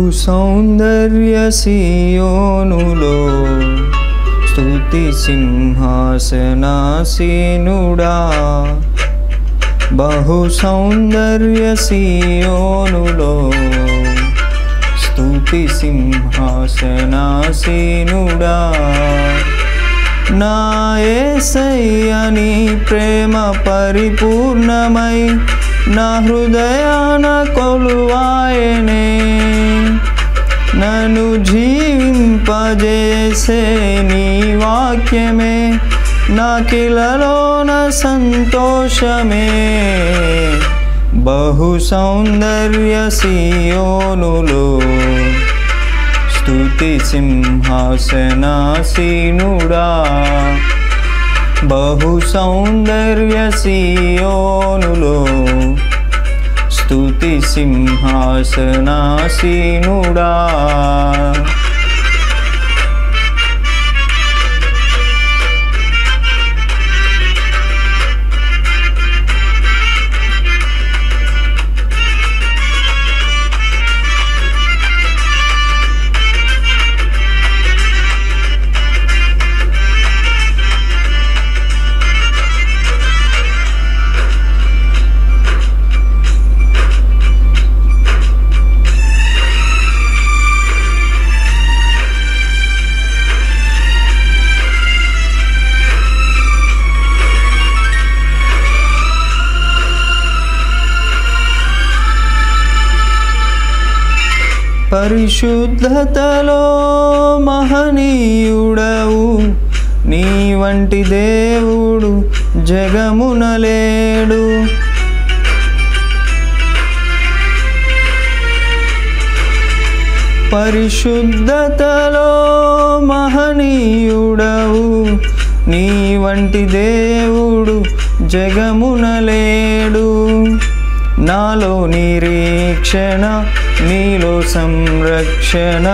बहु स्तुतिसिंहासनासीनुडा स्तुति स्तुतिसिंहासनासीनुडा बहु सौन्दर्यसिलो स्तुति प्रेम परिपूर्णमयि। స్తుతి సింహాసనాసీనుడా నా యేసయ్యని ప్రేమ పరిపూర్ణమై నా హృదయాన కొలువాయనే నన్ను జీవింపజేసే నీ వాక్యమే నా కిలలోన సంతోషమే బహు సౌందర్య సియోనులో స్తుతి సింహాసనాసీనుడా बहु सौन्दर्यसिो स्तुतिसिंहासनासिनु పరిశుద్ధతలో మహనీయుడవు. నీ వంటి దేవుడు జగమునలేడు పరిశుద్ధతలో మహనీయుడవు. నీ వంటి దేవుడు జగమునలేడు నాలో నిరీక్షణ నీలో సంరక్షణ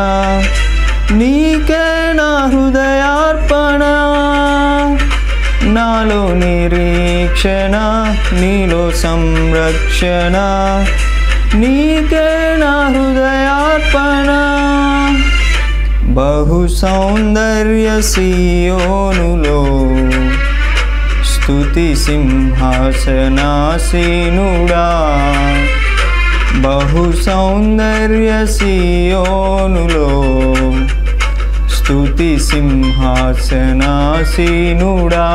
నీకే నా హృదయార్పణ. నాలో నిరీక్షణ నీలో సంరక్షణ నీకే నా హృదయార్పణ. బహు సౌందర్య సీయోనులో స్తుతి సింహాసనాసీనుడా. भूसौन्दर्यो स्तुतिसिंहासनासीनुडा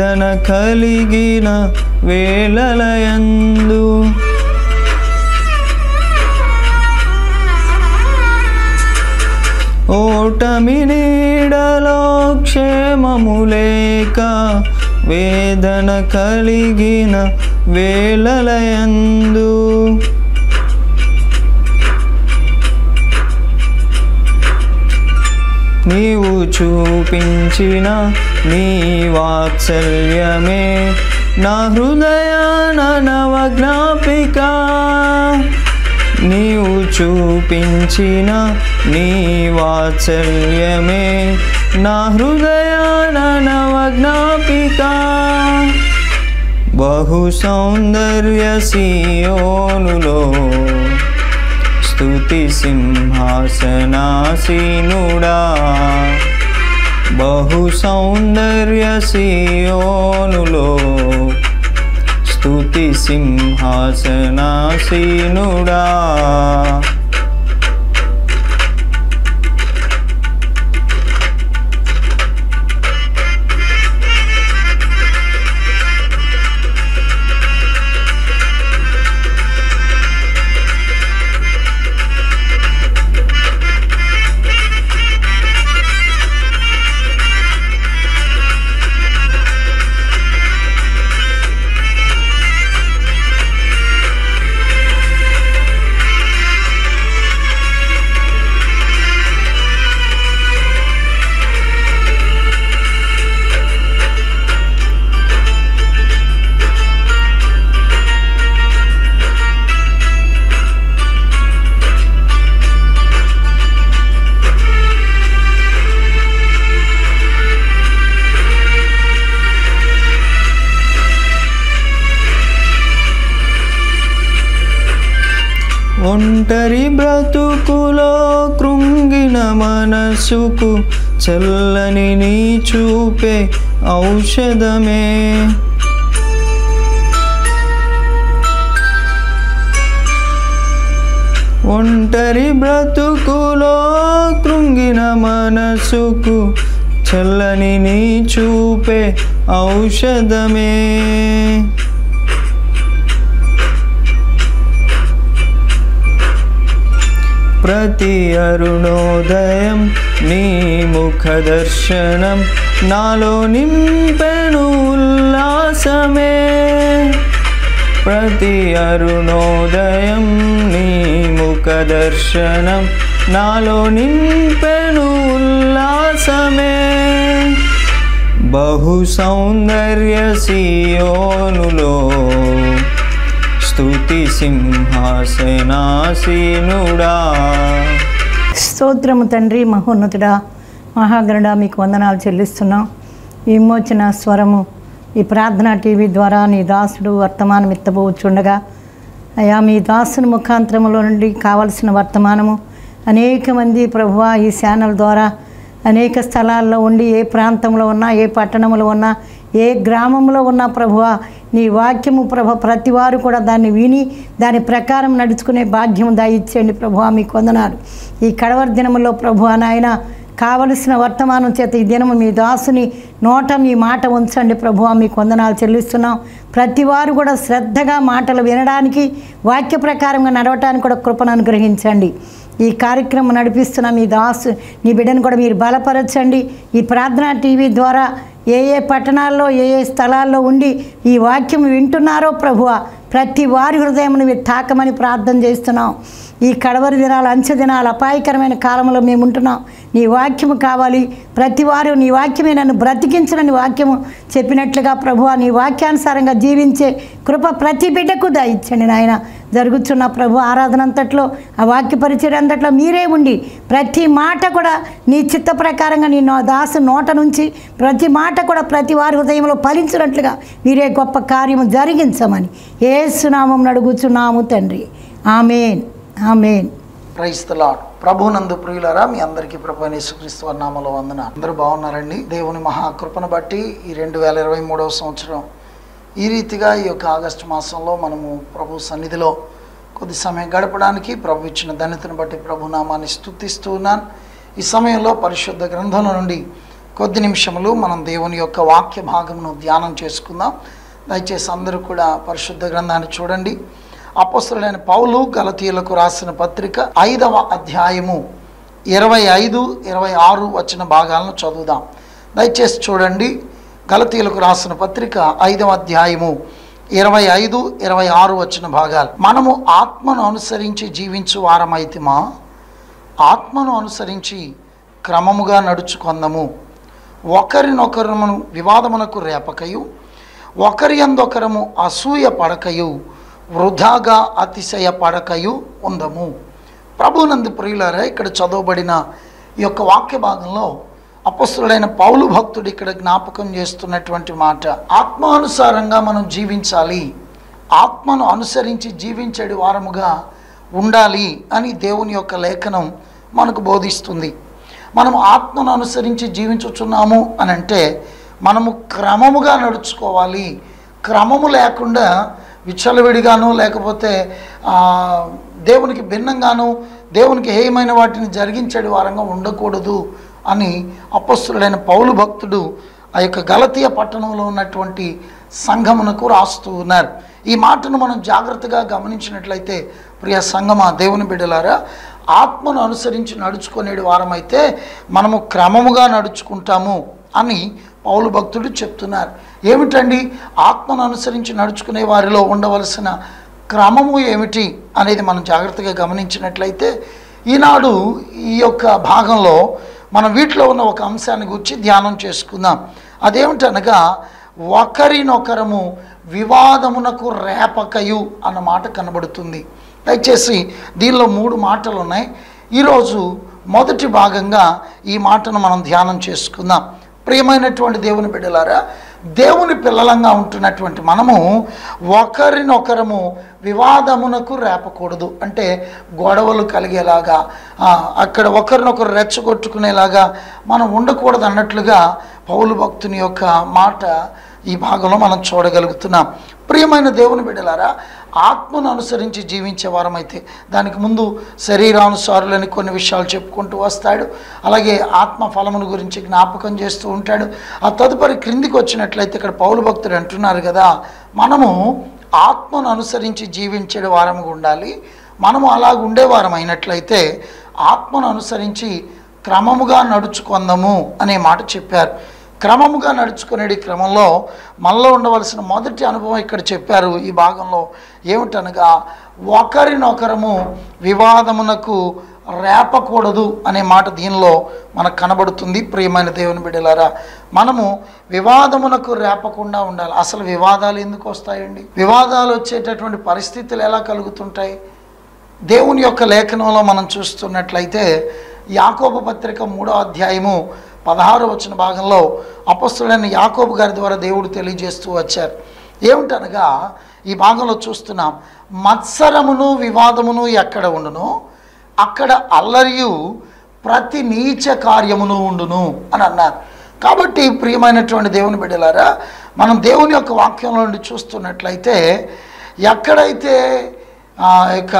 వేదన కలిగిన వేళలయందు. ఓటమి నీడలో క్షేమము లేక వేదన కలిగిన వేళలయందు. నీవు చూపించిన నీ వాత్సల్యమే నా హృదయాన నవజ్ఞాపిక నీవు చూపించిన నీ వాత్సల్యమే నా హృదయాన నవజ్ఞాపిక బహు సౌందర్య సియోనులో స్తుతి సింహాసనాసీనుడా బహు సౌందర్య సియోనులో సింహాసనాసీనుడా. చూపు చల్లని నీ చూపే ఔషధమే. ఒంటరి బ్రతుకులో కృంగిన మనసుకు చల్లని నీ చూపే ఔషధమే. प्रति अरुणोदयं नीमुखदर्शनं नालो निं प्रति अरुणोदयं नीमुखदर्शनं नालो निं प्रेणुल्लासमे बहुसौन्दर्योलो స్తుతి సింహాసనాసీనుడా. స్తోత్రము తండ్రి మహోన్నతుడా మహాగరుడా మీకు వందనాలు చెల్లిస్తున్నాం. ఈ విమోచన స్వరము ఈ ప్రార్థన టీవీ ద్వారా నీ దాసుడు వర్తమానం ఎత్తబోచుండగా అయా మీ దాసుని ముఖాంతరములో నుండి కావలసిన వర్తమానము అనేక మంది ప్రభువా ఈ ఛానల్ ద్వారా అనేక స్థలాల్లో ఉండి ఏ ప్రాంతంలో ఉన్నా ఏ పట్టణంలో ఉన్నా ఏ గ్రామంలో ఉన్నా ప్రభువ నీ వాక్యము ప్రభ ప్రతి వారు కూడా దాన్ని విని దాని ప్రకారం నడుచుకునే భాగ్యం దాయిచ్చేయండి ప్రభువా మీకు వందనాలు. ఈ కడవరి దినములో ప్రభువా నాయన కావలసిన వర్తమానం చేత ఈ దినము మీ దాసుని నోట మీ మాట ఉంచండి ప్రభు మీకు వందనాలు చెల్లిస్తున్నాం. ప్రతి వారు కూడా శ్రద్ధగా మాటలు వినడానికి వాక్య ప్రకారంగా నడవటానికి కూడా కృపను అనుగ్రహించండి. ఈ కార్యక్రమం నడిపిస్తున్న మీ దాసు నీ బిడ్డను కూడా మీరు బలపరచండి. ఈ ప్రార్థనా టీవీ ద్వారా ఏ ఏ పట్టణాల్లో ఏ ఏ స్థలాల్లో ఉండి ఈ వాక్యం వింటున్నారో ప్రభువ ప్రతి వారి హృదయం మీరు తాకమని ప్రార్థన చేస్తున్నాం. ఈ కడవరి దినాలు అంచె దినాలు అపాయకరమైన కాలంలో మేము ఉంటున్నాం. నీ వాక్యము కావాలి. ప్రతి వారు నీ వాక్యమే నన్ను బ్రతికించనని వాక్యము చెప్పినట్లుగా ప్రభు నీ వాక్యానుసారంగా జీవించే కృప ప్రతి బిడ్డకు దయచ్చండి నాయన. జరుగుతున్న ప్రభు ఆరాధన అంతట్లో ఆ వాక్య పరిచయం అంతట్లో మీరే ఉండి ప్రతి మాట కూడా నీ చిత్త ప్రకారంగా నీ నో- దాసు నోట నుంచి ప్రతి మాట కూడా ప్రతి వారి హృదయంలో ఫలించినట్లుగా మీరే గొప్ప కార్యము జరిగించమని ఏ సునామం నడుగుచున్నాము తండ్రి. Amen. Amen. Praise the lord ప్రభునందు ప్రియులరా మీ అందరికీ ప్రభు యేసుక్రీస్తు వారి వందన అందరూ బాగున్నారండి? దేవుని మహాకృపను బట్టి ఈ రెండు వేల ఇరవై మూడవ సంవత్సరం ఈ రీతిగా ఈ యొక్క ఆగస్టు మాసంలో మనము ప్రభు సన్నిధిలో కొద్ది సమయం గడపడానికి ప్రభు ఇచ్చిన ధన్యతను బట్టి ప్రభు నామాన్ని స్తుతిస్తూ ఉన్నాను. ఈ సమయంలో పరిశుద్ధ గ్రంథం నుండి కొద్ది నిమిషములు మనం దేవుని యొక్క వాక్య భాగమును ధ్యానం చేసుకుందాం. దయచేసి అందరూ కూడా పరిశుద్ధ గ్రంథాన్ని చూడండి. అపస్తులైన పౌలు గలతీయులకు రాసిన పత్రిక ఐదవ అధ్యాయము ఇరవై ఐదు ఇరవై ఆరు వచ్చిన భాగాలను చదువుదాం. దయచేసి చూడండి. గలతీయులకు రాసిన పత్రిక ఐదవ అధ్యాయము ఇరవై ఐదు ఇరవై ఆరు వచ్చిన భాగాలు. మనము ఆత్మను అనుసరించి జీవించు వారమైతిమా? ఆత్మను అనుసరించి క్రమముగా నడుచుకొందము. ఒకరినొకరమును వివాదమునకు రేపకయు ఒకరి అందొకరము అసూయ పడకయు వృధాగా అతిశయ పడకయు ఉందము. ప్రభునందు ప్రియులారా ఇక్కడ చదవబడిన ఈ యొక్క వాక్య భాగంలో అపస్తుడైన పౌలు భక్తుడు ఇక్కడ జ్ఞాపకం చేస్తున్నటువంటి మాట ఆత్మానుసారంగా మనం జీవించాలి. ఆత్మను అనుసరించి జీవించేడు వారముగా ఉండాలి అని దేవుని యొక్క లేఖనం మనకు బోధిస్తుంది. మనం ఆత్మను అనుసరించి జీవించుచున్నాము అని అంటే మనము క్రమముగా నడుచుకోవాలి. క్రమము లేకుండా విచ్చలవిడిగాను లేకపోతే దేవునికి భిన్నంగాను దేవునికి హేయమైన వాటిని జరిగించే వారంగా ఉండకూడదు అని అపస్సులైన పౌలు భక్తుడు ఆ యొక్క గలతీయ పట్టణంలో ఉన్నటువంటి సంఘమునకు రాస్తూ ఉన్నారు. ఈ మాటను మనం జాగ్రత్తగా గమనించినట్లయితే ప్రియ సంఘమా దేవుని బిడ్డలారా ఆత్మను అనుసరించి నడుచుకునే వారమైతే మనము క్రమముగా నడుచుకుంటాము అని పౌలు భక్తుడు చెప్తున్నారు. ఏమిటండి? ఆత్మను అనుసరించి నడుచుకునే వారిలో ఉండవలసిన క్రమము ఏమిటి అనేది మనం జాగ్రత్తగా గమనించినట్లయితే ఈనాడు ఈ యొక్క భాగంలో మనం వీటిలో ఉన్న ఒక అంశాన్ని గురించి ధ్యానం చేసుకుందాం. అదేమిటనగా ఒకరినొకరము వివాదమునకు రేపకయు అన్న మాట కనబడుతుంది. దయచేసి దీనిలో మూడు మాటలు ఉన్నాయి ఈరోజు మొదటి భాగంగా ఈ మాటను మనం ధ్యానం చేసుకుందాం. ప్రియమైనటువంటి దేవుని బిడ్డలారా దేవుని పిల్లలంగా ఉంటున్నటువంటి మనము ఒకరినొకరము వివాదమునకు రేపకూడదు. అంటే గొడవలు కలిగేలాగా అక్కడ ఒకరినొకరు రెచ్చగొట్టుకునేలాగా మనం ఉండకూడదు అన్నట్లుగా పౌలు భక్తుని యొక్క మాట ఈ భాగంలో మనం చూడగలుగుతున్నాం. ప్రియమైన దేవుని బిడ్డలారా ఆత్మను అనుసరించి జీవించే వారమైతే దానికి ముందు శరీరానుసారులని కొన్ని విషయాలు చెప్పుకుంటూ వస్తాడు. అలాగే ఆత్మ ఫలమును గురించి జ్ఞాపకం చేస్తూ ఉంటాడు. ఆ తదుపరి క్రిందికి వచ్చినట్లయితే ఇక్కడ పౌలు భక్తుడు అంటున్నారు కదా మనము ఆత్మను అనుసరించి జీవించే వారముగా ఉండాలి. మనము అలాగ ఉండేవారం అయినట్లయితే ఆత్మను అనుసరించి క్రమముగా నడుచుకుందాము అనే మాట చెప్పారు. క్రమముగా నడుచుకునే క్రమంలో మనలో ఉండవలసిన మొదటి అనుభవం ఇక్కడ చెప్పారు ఈ భాగంలో. ఏమిటనగా ఒకరినొకరము వివాదమునకు రేపకూడదు అనే మాట దీనిలో మనకు కనబడుతుంది. ప్రియమైన దేవుని బిడ్డలారా మనము వివాదమునకు రేపకుండా ఉండాలి. అసలు వివాదాలు ఎందుకు వస్తాయండి? వివాదాలు వచ్చేటటువంటి పరిస్థితులు ఎలా కలుగుతుంటాయి? దేవుని యొక్క లేఖనంలో మనం చూస్తున్నట్లయితే యాకోబు పత్రిక మూడో అధ్యాయము పదహారు వచ్చిన భాగంలో అపస్తుడైన యాకోబు గారి ద్వారా దేవుడు తెలియజేస్తూ వచ్చారు. ఏమిటనగా ఈ భాగంలో చూస్తున్నాం మత్సరమును వివాదమును ఎక్కడ ఉండును? అక్కడ అల్లరియు ప్రతి నీచ కార్యమును ఉండును అని అన్నారు. కాబట్టి ప్రియమైనటువంటి దేవుని బిడ్డలారా మనం దేవుని యొక్క వాక్యంలో నుండి చూస్తున్నట్లయితే ఎక్కడైతే యొక్క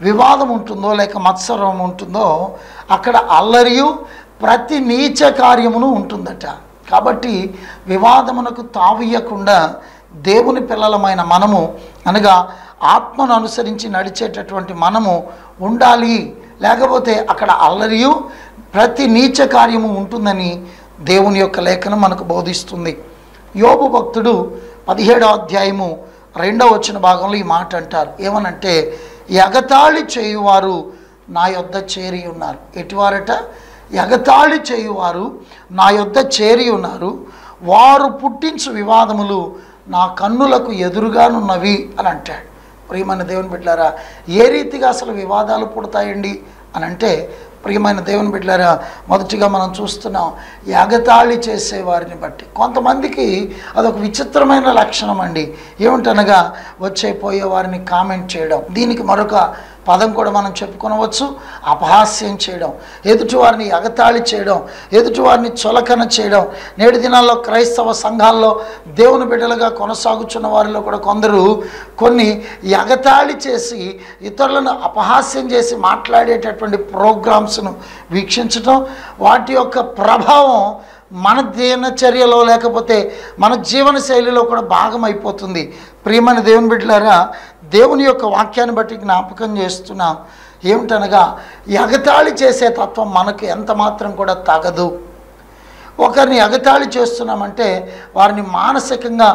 వివాదం ఉంటుందో లేక మత్సరం ఉంటుందో అక్కడ అల్లరియు ప్రతి నీచ కార్యమును ఉంటుందట. కాబట్టి వివాదమునకు తావియకుండా దేవుని పిల్లలమైన మనము అనగా ఆత్మను అనుసరించి నడిచేటటువంటి మనము ఉండాలి. లేకపోతే అక్కడ అల్లరియు ప్రతి నీచ కార్యము ఉంటుందని దేవుని యొక్క లేఖనం మనకు బోధిస్తుంది. యోబు భక్తుడు పదిహేడో అధ్యాయము రెండో వచ్చిన భాగంలో ఈ మాట అంటారు. ఏమనంటే ఎగతాళి చేయువారు నా యొద్ద చేరి ఉన్నారు. ఎటువారట? ఎగతాళి చేయువారు నా యొద్ద చేరి ఉన్నారు. వారు పుట్టించు వివాదములు నా కన్నులకు ఎదురుగానున్నవి అని అంటాడు. ప్రియమైన దేవుని బిడ్డారా ఏ రీతిగా అసలు వివాదాలు పుడతాయండి అని అంటే ప్రియమైన దేవుని బిడ్డారా మొదటిగా మనం చూస్తున్నాం ఎగతాళి చేసే వారిని బట్టి. కొంతమందికి అదొక విచిత్రమైన లక్షణం అండి. ఏమిటనగా వచ్చే పోయే వారిని కామెంట్ చేయడం. దీనికి మరొక పదం కూడా మనం చెప్పుకొనవచ్చు. అపహాస్యం చేయడం ఎదుటివారిని ఎగతాళి చేయడం ఎదుటివారిని చులకన చేయడం. నేటి దినాల్లో క్రైస్తవ సంఘాల్లో దేవుని బిడ్డలుగా కొనసాగుతున్న వారిలో కూడా కొందరు కొన్ని ఎగతాళి చేసి ఇతరులను అపహాస్యం చేసి మాట్లాడేటటువంటి ప్రోగ్రామ్స్ను వీక్షించటం. వాటి యొక్క ప్రభావం మన దినచర్యలో లేకపోతే మన జీవన శైలిలో కూడా భాగం అయిపోతుంది ప్రియమైన దేవుని బిడ్డలారా దేవుని యొక్క వాక్యాన్ని బట్టి జ్ఞాపకం చేస్తున్నాం. ఏమిటనగా ఎగతాళి చేసే తత్వం మనకు ఎంత మాత్రం కూడా తగదు. ఒకరిని ఎగతాళి చేస్తున్నామంటే వారిని మానసికంగా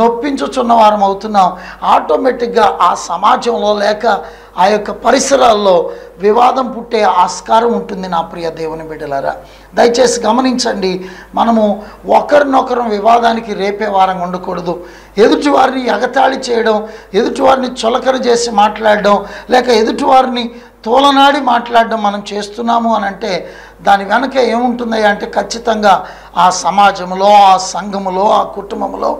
నొప్పించుచున్న వారం అవుతున్నాం. ఆటోమేటిక్గా ఆ సమాజంలో లేక ఆ యొక్క పరిసరాల్లో వివాదం పుట్టే ఆస్కారం ఉంటుంది నా ప్రియ దేవుని బిడ్డలారా. దయచేసి గమనించండి మనము ఒకరినొకరం వివాదానికి రేపే వారం ఉండకూడదు. ఎదుటివారిని ఎగతాళి చేయడం ఎదుటివారిని చులకర చేసి మాట్లాడడం లేక ఎదుటివారిని తోలనాడి మాట్లాడడం మనం చేస్తున్నాము అని అంటే దాని వెనక ఏముంటుంది అంటే ఖచ్చితంగా ఆ సమాజంలో ఆ సంఘములో ఆ కుటుంబంలో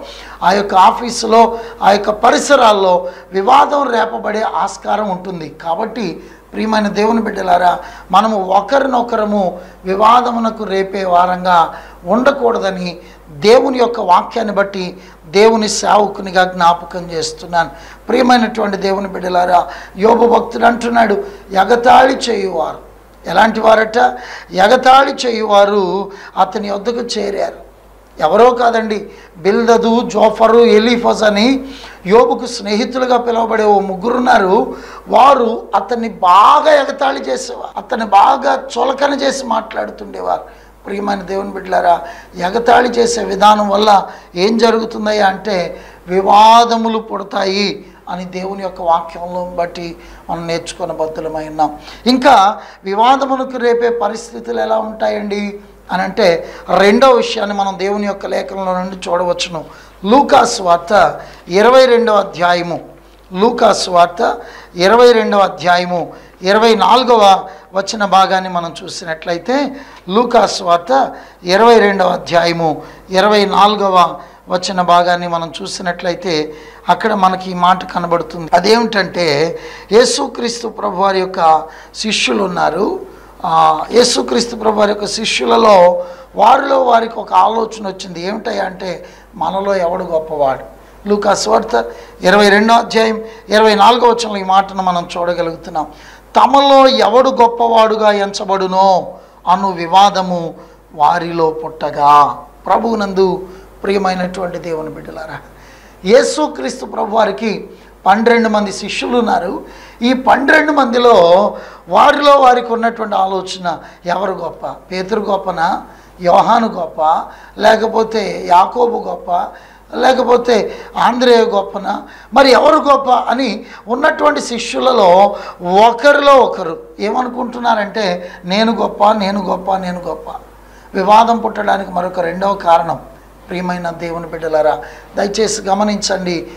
ఆ యొక్క ఆఫీసులో ఆ యొక్క పరిసరాల్లో వివాదం రేపబడే ఆస్కారం ఉంటుంది. కాబట్టి ప్రియమైన దేవుని బిడ్డలారా మనము ఒకరినొకరము వివాదమునకు రేపే వారంగా ఉండకూడదని దేవుని యొక్క వాక్యాన్ని బట్టి దేవుని సేవకునిగా జ్ఞాపకం చేస్తున్నాను. ప్రియమైనటువంటి దేవుని బిడ్డలారా యోగ భక్తుడు అంటున్నాడు ఎగతాళి చేయువారు. ఎలాంటి వారట? ఎగతాళి చేయువారు అతని వద్దకు చేరారు. ఎవరో కాదండి బిల్దదు జోఫరు ఎలీఫస్ అని యోబుకు స్నేహితులుగా పిలువబడే ఓ ముగ్గురున్నారు. వారు అతన్ని బాగా ఎగతాళి చేసేవారు అతన్ని బాగా చులకన చేసి మాట్లాడుతుండేవారు. ప్రియమైన దేవుని బిడ్డలారా ఎగతాళి చేసే విధానం వల్ల ఏం జరుగుతున్నాయి అంటే వివాదములు పుడతాయి అని దేవుని యొక్క వాక్యంలో బట్టి మనం నేర్చుకున్న బద్దులమై ఉన్నాం. ఇంకా వివాదములకు రేపే పరిస్థితులు ఎలా ఉంటాయండి అని అంటే రెండో విషయాన్ని మనం దేవుని యొక్క లేఖనంలో నుండి చూడవచ్చును. లూకాస్ వార్త ఇరవై రెండవ అధ్యాయము. లూకాస్ వార్త ఇరవై రెండవ అధ్యాయము. ఇరవై నాలుగవ వచ్చిన భాగాన్ని మనం చూసినట్లయితే లూకాస్ వార్త ఇరవై రెండవ అధ్యాయము ఇరవై నాలుగవ వచ్చిన భాగాన్ని మనం చూసినట్లయితే అక్కడ మనకి ఈ మాట కనబడుతుంది. అదేమిటంటే యేసుక్రీస్తు ప్రభు వారి యొక్క శిష్యులు ఉన్నారు యేసుక్రీస్తు ప్రభు వారి యొక్క శిష్యులలో వారిలో వారికి ఒక ఆలోచన వచ్చింది. ఏమిటయ్యా అంటే మనలో ఎవడు గొప్పవాడు? లూకా స్వార్థ ఇరవై రెండో అధ్యాయం ఇరవై నాలుగో వచనంలో ఈ మాటను మనం చూడగలుగుతున్నాం. తమలో ఎవడు గొప్పవాడుగా ఎంచబడునో అను వివాదము వారిలో పుట్టగా. ప్రభువునందు ప్రియమైనటువంటి దేవుని బిడ్డలారా యేసుక్రీస్తు ప్రభు వారికి పన్నెండు మంది శిష్యులు ఉన్నారు ఈ పన్నెండు మందిలో వారిలో వారికి ఉన్నటువంటి ఆలోచన ఎవరు గొప్ప? పేతురు గొప్పనా? యోహాను గొప్ప? లేకపోతే యాకోబు గొప్ప? లేకపోతే ఆంధ్రేయ గొప్పనా? మరి ఎవరు గొప్ప అని ఉన్నటువంటి శిష్యులలో ఒకరిలో ఒకరు ఏమనుకుంటున్నారంటే నేను గొప్ప నేను గొప్ప నేను గొప్ప. వివాదం పుట్టడానికి మరొక రెండవ కారణం. ప్రియమైన దేవుని బిడ్డలారా దయచేసి గమనించండి.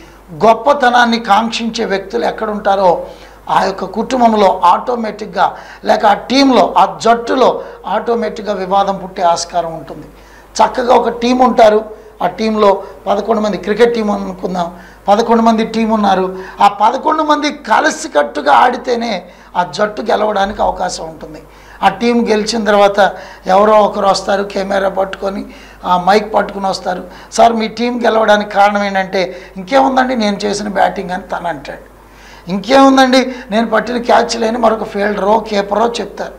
గొప్పతనాన్ని కాంక్షించే వ్యక్తులు ఎక్కడుంటారో ఆ యొక్క కుటుంబంలో ఆటోమేటిక్గా లేక ఆ టీంలో ఆ జట్టులో ఆటోమేటిక్గా వివాదం పుట్టే ఆస్కారం ఉంటుంది. చక్కగా ఒక టీం ఉంటారు. ఆ టీంలో పదకొండు మంది క్రికెట్ టీం అనుకుందాం. పదకొండు మంది టీం ఉన్నారు. ఆ పదకొండు మంది కలిసికట్టుగా ఆడితేనే ఆ జట్టు గెలవడానికి అవకాశం ఉంటుంది. ఆ టీం గెలిచిన తర్వాత ఎవరో ఒకరు వస్తారు కెమెరా పట్టుకొని ఆ మైక్ పట్టుకుని వస్తారు. సార్ మీ టీం గెలవడానికి కారణం ఏంటంటే ఇంకేముందండి నేను చేసిన బ్యాటింగ్ అని తను అంటాడు ఇంకేముందండి నేను పట్టిన క్యాచ్ లేని మరొక ఫీల్డరో కీపరో చెప్తారు.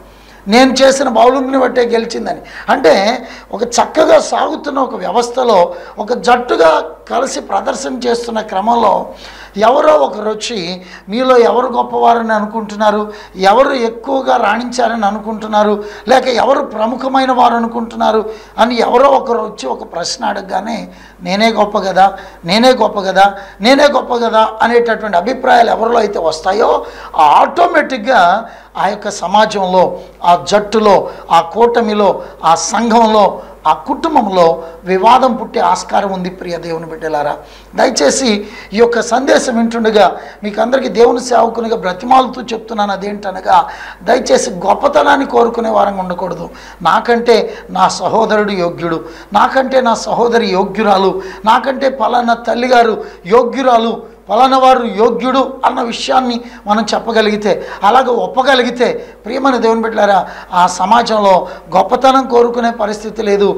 నేను చేసిన బౌలింగ్ని బట్టే గెలిచిందని. అంటే ఒక చక్కగా సాగుతున్న ఒక వ్యవస్థలో ఒక జట్టుగా కలిసి ప్రదర్శన చేస్తున్న క్రమంలో ఎవరో ఒకరు వచ్చి మీలో ఎవరు గొప్పవారని అనుకుంటున్నారు? ఎవరు ఎక్కువగా రాణించారని అనుకుంటున్నారు? లేక ఎవరు ప్రముఖమైన వారు అనుకుంటున్నారు? అని ఎవరో ఒకరు వచ్చి ఒక ప్రశ్న అడగగానే నేనే గొప్ప కదా? నేనే గొప్ప కదా? నేనే గొప్ప కదా? అనేటటువంటి అభిప్రాయాలు ఎవరిలో అయితే వస్తాయో ఆటోమేటిక్గా ఆ యొక్క సమాజంలో ఆ జట్టులో ఆ కూటమిలో ఆ సంఘంలో ఆ కుటుంబంలో వివాదం పుట్టే ఆస్కారం ఉంది ప్రియ దేవుని బిడ్డలారా. దయచేసి ఈ యొక్క సందేశం వింటుండగా మీకు అందరికీ దేవుని సేవకునిగా బ్రతిమాలుతూ చెప్తున్నాను అదేంటనగా దయచేసి గొప్పతనాన్ని కోరుకునే వారంగా ఉండకూడదు. నాకంటే నా సహోదరుడు యోగ్యుడు నాకంటే నా సహోదరి యోగ్యురాలు నాకంటే పలానా తల్లిగారు యోగ్యురాలు పలానవారు యోగ్యుడు అన్న విషయాన్ని మనం చెప్పగలిగితే అలాగే ఒప్పగలిగితే ప్రియమైన దేవుని పెట్టారా ఆ సమాజంలో గొప్పతనం కోరుకునే పరిస్థితి లేదు.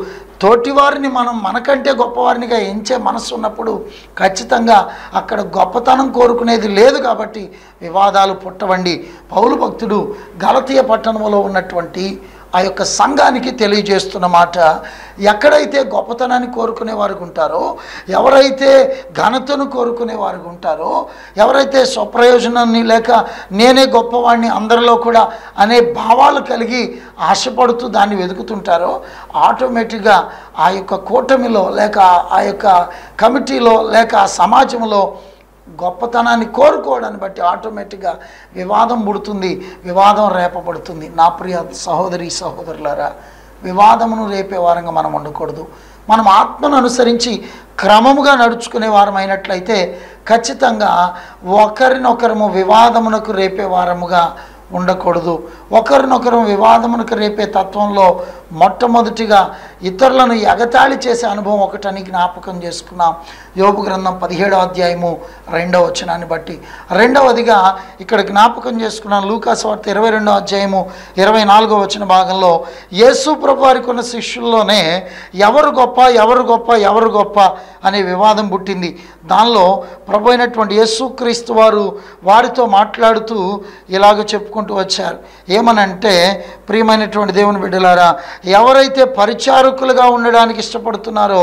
తోటివారిని మనం మనకంటే గొప్పవారినిగా ఎంచే మనసు ఉన్నప్పుడు ఖచ్చితంగా అక్కడ గొప్పతనం కోరుకునేది లేదు కాబట్టి వివాదాలు పుట్టవండి. పౌలు భక్తుడు గలతీయ పట్టణంలో ఉన్నటువంటి ఆ యొక్క సంఘానికి తెలియజేస్తున్న మాట ఎక్కడైతే గొప్పతనాన్ని కోరుకునే వారికి ఉంటారో ఎవరైతే ఘనతను కోరుకునే వారికి ఉంటారో ఎవరైతే స్వప్రయోజనాన్ని లేక నేనే గొప్పవాడిని అందరిలో కూడా అనే భావాలు కలిగి ఆశపడుతూ దాన్ని వెతుకుతుంటారో ఆటోమేటిక్గా ఆ యొక్క కూటమిలో లేక ఆ యొక్క కమిటీలో లేక ఆ సమాజంలో గొప్పతనాన్ని కోరుకోవడాన్ని బట్టి ఆటోమేటిక్గా వివాదం పుడుతుంది వివాదం రేపబడుతుంది. నా ప్రియ సహోదరి సహోదరులారా వివాదమును రేపే వారంగా మనం ఉండకూడదు. మనం ఆత్మను అనుసరించి క్రమముగా నడుచుకునే వారం అయినట్లయితే ఖచ్చితంగా ఒకరినొకరము వివాదమునకు రేపే వారముగా ఉండకూడదు. ఒకరినొకరు వివాదమునకు రేపే తత్వంలో మొట్టమొదటిగా ఇతరులను ఎగతాళి చేసే అనుభవం ఒకటని జ్ఞాపకం చేసుకున్నాం. యోగు గ్రంథం పదిహేడో అధ్యాయము రెండవ వచనాన్ని బట్టి. రెండవదిగా ఇక్కడ జ్ఞాపకం చేసుకున్నాం. లూకాస్ వార్త ఇరవై రెండవ అధ్యాయము ఇరవై నాలుగో వచన భాగంలో యేసు ప్రభు వారికి ఉన్న శిష్యుల్లోనే ఎవరు గొప్ప ఎవరు గొప్ప ఎవరు గొప్ప అనే వివాదం పుట్టింది. దానిలో ప్రభు అయినటువంటి యేసుక్రీస్తు వారు వారితో మాట్లాడుతూ ఇలాగ చెప్పుకుంటూ వచ్చారు. ఏమనంటే ప్రియమైనటువంటి దేవుని బిడ్డలారా ఎవరైతే పరిచారకులుగా ఉండడానికి ఇష్టపడుతున్నారో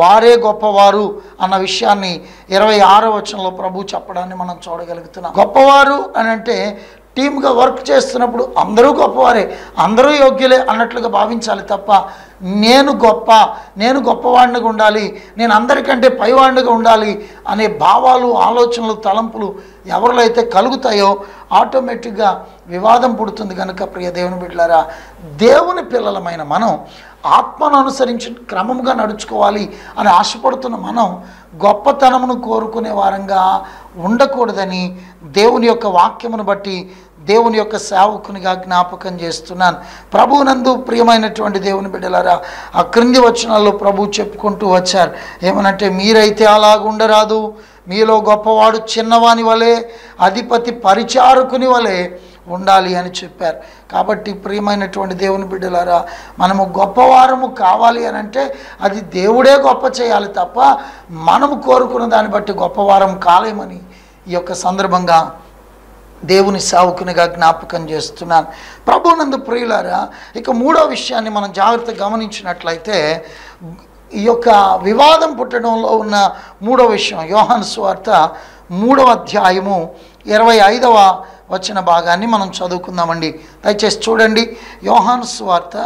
వారే గొప్పవారు అన్న విషయాన్ని ఇరవై ఆరో వచనంలో ప్రభు చెప్పడాన్ని మనం చూడగలుగుతున్నాం. గొప్పవారు అని అంటే టీమ్గా వర్క్ చేస్తున్నప్పుడు అందరూ గొప్పవారే అందరూ యోగ్యులే అన్నట్లుగా భావించాలి తప్ప నేను గొప్ప నేను గొప్పవాడినిగా ఉండాలి నేను అందరికంటే పైవాడినిగా ఉండాలి అనే భావాలు ఆలోచనలు తలంపులు ఎవరిలో అయితే కలుగుతాయో ఆటోమేటిక్గా వివాదం పుడుతుంది కనుక ప్రియ దేవుని బిడ్డలారా దేవుని పిల్లలమైన మనం ఆత్మను అనుసరించి క్రమంగా నడుచుకోవాలి అని ఆశపడుతున్న మనం గొప్పతనమును కోరుకునే వారంగా ఉండకూడదని దేవుని యొక్క వాక్యమును బట్టి దేవుని యొక్క సేవకునిగా జ్ఞాపకం చేస్తున్నాను. ప్రభువునందు ప్రియమైనటువంటి దేవుని బిడ్డలారా ఆ క్రింది వచనాల్లో ప్రభు చెప్పుకుంటూ వచ్చారు. ఏమనంటే మీరైతే అలాగుండరాదు మీలో గొప్పవాడు చిన్నవాని వలె అధిపతి పరిచారకుని వలె ఉండాలి అని చెప్పారు. కాబట్టి ప్రియమైనటువంటి దేవుని బిడ్డలారా మనము గొప్పవారము కావాలి అని అంటే అది దేవుడే గొప్ప చేయాలి తప్ప మనము కోరుకున్న దాన్ని బట్టి గొప్పవారం కాలేమని ఈ యొక్క సందర్భంగా దేవుని సావుకునిగా జ్ఞాపకం చేస్తున్నాను. ప్రభునందు ప్రియులారా ఇక మూడో విషయాన్ని మనం జాగ్రత్తగా గమనించినట్లయితే ఈ యొక్క వివాదం పుట్టడంలో ఉన్న మూడో విషయం యోహాన్ స్వార్త మూడవ అధ్యాయము ఇరవై ఐదవ వచ్చిన భాగాన్ని మనం చదువుకుందామండి. దయచేసి చూడండి యోహాను స్వార్త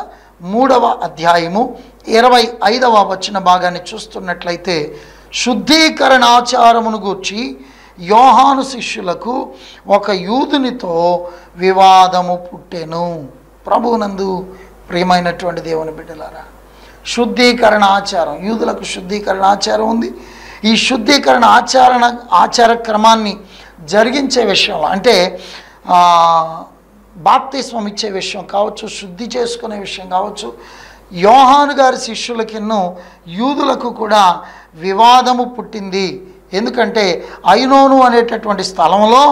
మూడవ అధ్యాయము ఇరవై ఐదవ వచ్చిన భాగాన్ని చూస్తున్నట్లయితే శుద్ధీకరణ ఆచారమును గూర్చి యోహాను శిష్యులకు ఒక యూదునితో వివాదము పుట్టెను. ప్రభువునందు ప్రియమైనటువంటి దేవుని బిడ్డలారా శుద్ధీకరణ ఆచారం. యూదులకు శుద్ధీకరణ ఆచారం ఉంది. ఈ శుద్ధీకరణ ఆచరణ ఆచార క్రమాన్ని జరిగించే విషయంలో అంటే బాప్తిస్వం ఇచ్చే విషయం కావచ్చు శుద్ధి చేసుకునే విషయం కావచ్చు యోహాను గారి శిష్యులకిన్నో యూదులకు కూడా వివాదము పుట్టింది. ఎందుకంటే ఐనోను అనేటటువంటి స్థలంలో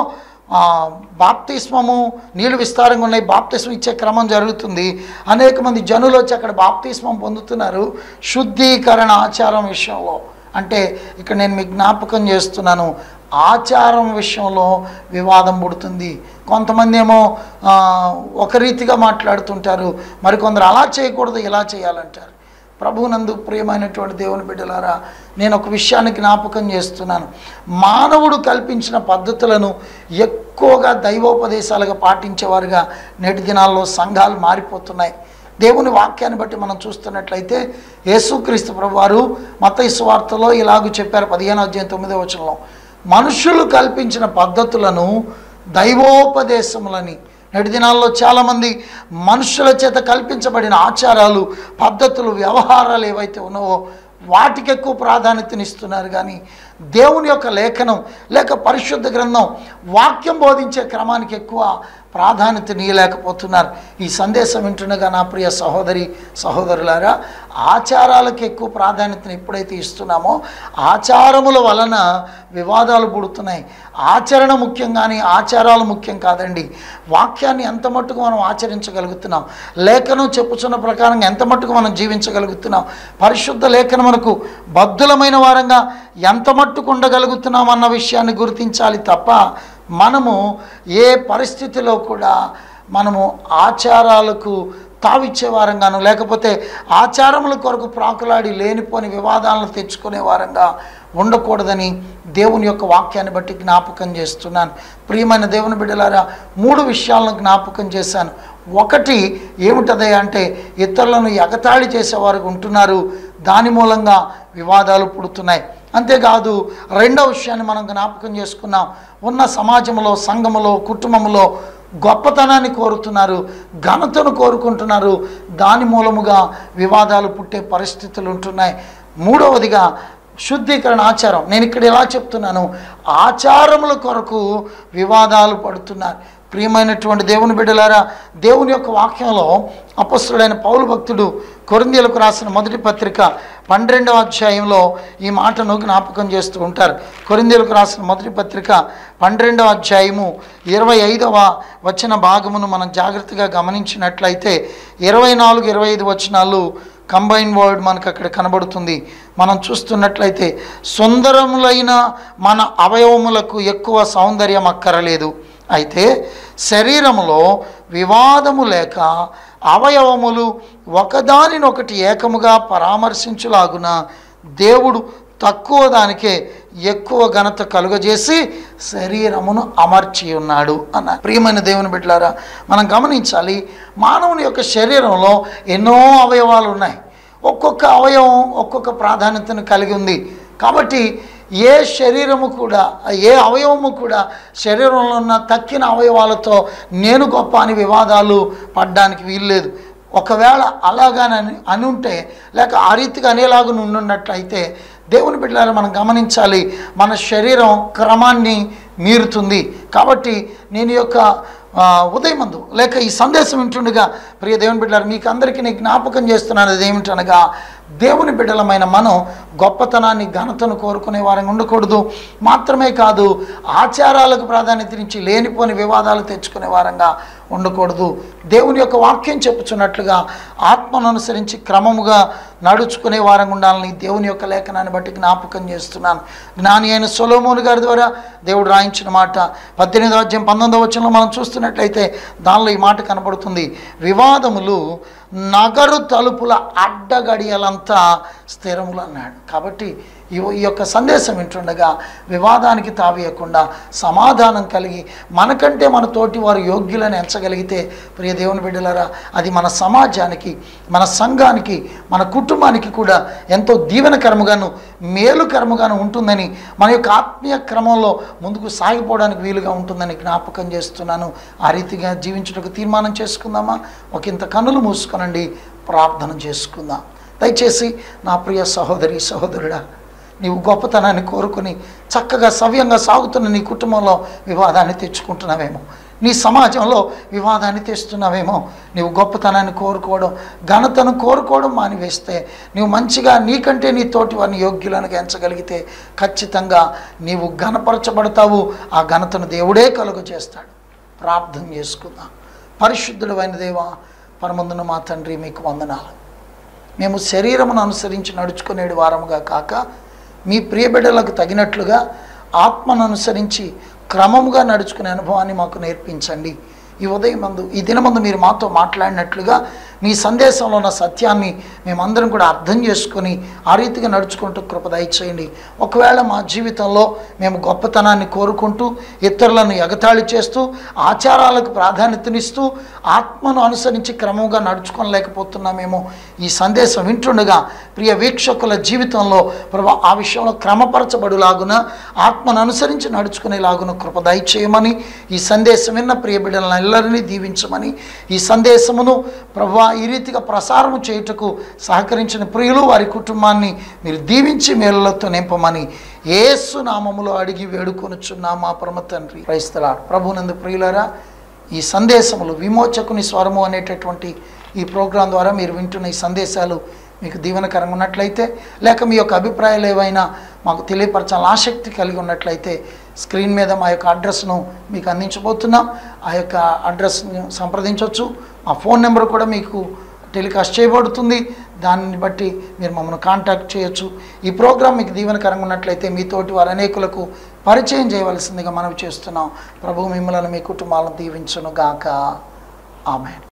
బాప్తిస్మము నీళ్ళు విస్తారంగా ఉన్నాయి బాప్తిస్మం ఇచ్చే క్రమం జరుగుతుంది. అనేక మంది జనులు వచ్చి అక్కడ బాప్తిస్మం పొందుతున్నారు శుద్ధీకరణ ఆచారం విషయంలో. అంటే ఇక్కడ నేను మీకు జ్ఞాపకం చేస్తున్నాను ఆచారం విషయంలో వివాదం పుడుతుంది. కొంతమంది ఏమో ఒక రీతిగా మాట్లాడుతుంటారు. మరికొందరు అలా చేయకూడదు ఇలా చేయాలంటారు. ప్రభువునందు ప్రియమైనటువంటి దేవుని బిడ్డలారా నేను ఒక విషయాన్ని జ్ఞాపకం చేస్తున్నాను. మానవుడు కల్పించిన పద్ధతులను ఎక్కువగా దైవోపదేశాలుగా పాటించేవారుగా నేటి దినాల్లో సంఘాలు మారిపోతున్నాయి. దేవుని వాక్యాన్ని బట్టి మనం చూస్తున్నట్లయితే యేసుక్రీస్తు ప్రభు వారు మత వార్తలో ఇలాగూ చెప్పారు పదిహేను అధ్యాయం తొమ్మిదో వచనంలో. మనుషులు కల్పించిన పద్ధతులను దైవోపదేశములని. నేటి దినాల్లో చాలామంది మనుషుల చేత కల్పించబడిన ఆచారాలు పద్ధతులు వ్యవహారాలు ఏవైతే ఉన్నావో వాటికి ఎక్కువ ప్రాధాన్యతనిస్తున్నారు. కానీ దేవుని యొక్క లేఖనం లేక పరిశుద్ధ గ్రంథం వాక్యం బోధించే క్రమానికి ఎక్కువ ప్రాధాన్యతనీయలేకపోతున్నారు ఈ సందేశం వింటుండగా నా ప్రియ సహోదరి సహోదరులారా ఆచారాలకు ఎక్కువ ప్రాధాన్యతను ఎప్పుడైతే ఇస్తున్నామో ఆచారముల వలన వివాదాలు పుడుతున్నాయి. ఆచరణ ముఖ్యం కానీ ఆచారాలు ముఖ్యం కాదండి. వాక్యాన్ని ఎంత మట్టుకు మనం ఆచరించగలుగుతున్నాం? లేఖనం చెప్పుచున్న ప్రకారంగా ఎంత మట్టుకు మనం జీవించగలుగుతున్నాం? పరిశుద్ధ లేఖనం మనకు బద్దులమైన వారంగా ఎంత మట్టుకు ఉండగలుగుతున్నాం అన్న విషయాన్ని గుర్తించాలి తప్ప మనము ఏ పరిస్థితిలో కూడా మనము ఆచారాలకు తావిచ్చే వారంగాను లేకపోతే ఆచారముల కొరకు ప్రాకులాడి లేనిపోని వివాదాలను తెచ్చుకునే వారంగా ఉండకూడదని దేవుని యొక్క వాక్యాన్ని బట్టి జ్ఞాపకం చేస్తున్నాను. ప్రియమైన దేవుని బిడ్డలారా మూడు విషయాలను జ్ఞాపకం చేశాను. ఒకటి ఏమిటదే అంటే ఇతరులను ఎగతాళి చేసేవారు ఉంటున్నారు. దాని మూలంగా వివాదాలు పుడుతున్నాయి. అంతేకాదు రెండవ విషయాన్ని మనం జ్ఞాపకం చేసుకున్నాం. ఉన్న సమాజంలో సంఘములో కుటుంబంలో గొప్పతనాన్ని కోరుతున్నారు ఘనతను కోరుకుంటున్నారు. దాని మూలముగా వివాదాలు పుట్టే పరిస్థితులు ఉంటున్నాయి. మూడవదిగా శుద్ధీకరణ ఆచారం. నేను ఇక్కడ ఎలా చెప్తున్నాను? ఆచారముల కొరకు వివాదాలు పడుతున్నారు. ప్రియమైనటువంటి దేవుని బిడ్డలారా దేవుని యొక్క వాక్యంలో అపస్తుడైన పౌలు భక్తుడు కొరిందీలకు రాసిన మొదటి పత్రిక పన్నెండవ అధ్యాయంలో ఈ మాటను జ్ఞాపకం చేస్తూ ఉంటారు. కొరిందీలకు రాసిన మొదటి పత్రిక పన్నెండవ అధ్యాయము ఇరవై ఐదవ వచ్చిన భాగమును మనం జాగ్రత్తగా గమనించినట్లయితే ఇరవై నాలుగు ఇరవై ఐదు వచనాలు కంబైన్ వర్డ్ మనకు అక్కడ కనబడుతుంది. మనం చూస్తున్నట్లయితే సుందరములైన మన అవయవములకు ఎక్కువ సౌందర్యం అక్కరలేదు. అయితే శరీరములో వివాదము లేక అవయవములు ఒకదానినొకటి ఏకముగా పరామర్శించులాగున దేవుడు తక్కువ దానికే ఎక్కువ ఘనత కలుగజేసి శరీరమును అమర్చి ఉన్నాడు అన్న ప్రియమైన దేవుని బిడ్డలారా మనం గమనించాలి మానవుని యొక్క శరీరంలో ఎన్నో అవయవాలు ఉన్నాయి. ఒక్కొక్క అవయవం ఒక్కొక్క ప్రాధాన్యతను కలిగి ఉంది. కాబట్టి ఏ శరీరము కూడా ఏ అవయవము కూడా శరీరంలో ఉన్న తక్కిన అవయవాలతో నేను గొప్ప అని వివాదాలు పడ్డానికి వీల్లేదు. ఒకవేళ అలాగానని అని ఉంటే లేక ఆ రీతిగా అనేలాగా ఉండున్నట్లయితే దేవుని బిడ్డలను మనం గమనించాలి మన శరీరం క్రమాన్ని మీరుతుంది. కాబట్టి నేను యొక్క ఉదయమందు లేక ఈ సందేశం వింటుండగా ప్రియ దేవుని బిడ్డలారు మీకు అందరికీ నేను జ్ఞాపకం చేస్తున్నాను అది ఏమిటనగా దేవుని బిడ్డలమైన మనం గొప్పతనాన్ని ఘనతను కోరుకునే వారంగా ఉండకూడదు. మాత్రమే కాదు ఆచారాలకు ప్రాధాన్యతనిచ్చి లేనిపోని వివాదాలు తెచ్చుకునే వారంగా ఉండకూడదు. దేవుని యొక్క వాక్యం చెప్పుచున్నట్లుగా ఆత్మను అనుసరించి క్రమముగా నడుచుకునే వారంగా ఉండాలని దేవుని యొక్క లేఖనాన్ని బట్టి జ్ఞాపకం చేస్తున్నాను. జ్ఞాని అయిన సొలోమోను గారి ద్వారా దేవుడు రాయించిన మాట. పద్దెనిమిది అధ్యాయం పంతొమ్మిదవ వచనంలో మనం చూస్తున్నట్లయితే దానిలో ఈ మాట కనబడుతుంది. వివాదములు నగరు తలుపుల అడ్డగడియలంతా స్థిరములు అన్నాడు కాబట్టి ఈ ఈ యొక్క సందేశం వింటుండగా వివాదానికి తావేయకుండా సమాధానం కలిగి మనకంటే మన తోటి వారు యోగ్యులను ఎంచగలిగితే ప్రియ దేవుని బిడ్డలారా అది మన సమాజానికి మన సంఘానికి మన కుటుంబానికి కూడా ఎంతో దీవెనకరముగాను మేలుకరముగాను ఉంటుందని మన యొక్క ఆత్మీయ క్రమంలో ముందుకు సాగిపోవడానికి వీలుగా ఉంటుందని జ్ఞాపకం చేస్తున్నాను. ఆ రీతిగా జీవించుటకు తీర్మానం చేసుకుందామా? ఒక ఇంత కన్నులు మూసుకొనండి ప్రార్థన చేసుకుందాం. దయచేసి నా ప్రియ సహోదరి సహోదరుడా నీవు గొప్పతనాన్ని కోరుకుని చక్కగా సవ్యంగా సాగుతున్న నీ కుటుంబంలో వివాదాన్ని తెచ్చుకుంటున్నావేమో. నీ సమాజంలో వివాదాన్ని తెస్తున్నావేమో. నీవు గొప్పతనాన్ని కోరుకోవడం ఘనతను కోరుకోవడం మానివేస్తే నీవు మంచిగా నీకంటే నీ తోటి వారిని యోగ్యులను ఎంచగలిగితే ఖచ్చితంగా నీవు ఘనపరచబడతావు. ఆ ఘనతను దేవుడే కలుగు చేస్తాడు. ప్రార్థన చేసుకుందాం. పరిశుద్ధుడమైన దేవా పరమందున మా తండ్రి మీకు వందనాలు. మేము శరీరమును అనుసరించి నడుచుకునేడు వారముగా కాక మీ ప్రియబిడ్డలకు తగినట్లుగా ఆత్మను అనుసరించి క్రమముగా నడుచుకునే అనుభవాన్ని మాకు నేర్పించండి. ఈ ఉదయం మందు ఈ దినమందు మీరు మాతో మాట్లాడినట్లుగా మీ సందేశంలో ఉన్న సత్యాన్ని మేమందరం కూడా అర్థం చేసుకొని ఆ రీతిగా నడుచుకుంటూ కృప దయచేయండి. ఒకవేళ మా జీవితంలో మేము గొప్పతనాన్ని కోరుకుంటూ ఇతరులను ఎగతాళి చేస్తూ ఆచారాలకు ప్రాధాన్యతనిస్తూ ఆత్మను అనుసరించి క్రమంగా నడుచుకోలేకపోతున్నామేమో ఈ సందేశం వింటుండగా ప్రియ వీక్షకుల జీవితంలో ప్రభా ఆ విషయంలో క్రమపరచబడులాగున ఆత్మను అనుసరించి నడుచుకునేలాగున కృప దయచేయమని ఈ సందేశం విన్న ప్రియ బిడ్డలను దీవించమని ఈ సందేశమును ప్రభా ఈ రీతిగా ప్రసారం చేయుటకు సహకరించిన ప్రియులు వారి కుటుంబాన్ని మీరు దీవించి మేలులతో నింపమని ఏసు నామములో అడిగి వేడుకొనుచున్నా మా పరమ తండ్రి. క్రైస్తల ప్రభునందు ప్రియులరా ఈ సందేశములు విమోచకుని స్వరము అనేటటువంటి ఈ ప్రోగ్రాం ద్వారా మీరు వింటున్న ఈ సందేశాలు మీకు దీవెనకరంగా ఉన్నట్లయితే లేక మీ యొక్క అభిప్రాయాలు ఏవైనా మాకు తెలియపరచాలని ఆసక్తి కలిగి ఉన్నట్లయితే స్క్రీన్ మీద మా యొక్క అడ్రస్ను మీకు అందించబోతున్నాం. ఆ యొక్క అడ్రస్ని సంప్రదించవచ్చు. మా ఫోన్ నెంబర్ కూడా మీకు టెలికాస్ట్ చేయబడుతుంది. దాన్ని బట్టి మీరు మమ్మల్ని కాంటాక్ట్ చేయొచ్చు. ఈ ప్రోగ్రాం మీకు దీవెనకరంగా ఉన్నట్లయితే మీతోటి వారు అనేకులకు పరిచయం చేయవలసిందిగా మనవి చేస్తున్నాం. ప్రభు మిమ్మల్ని మీ కుటుంబాలను దీవించును గాక ఆమె